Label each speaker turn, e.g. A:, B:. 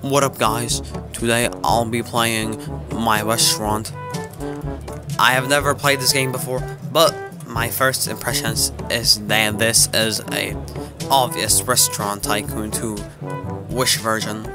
A: What up guys? Today I'll be playing my restaurant. I have never played this game before, but my first impressions is that this is a obvious Restaurant Tycoon 2 Wish version.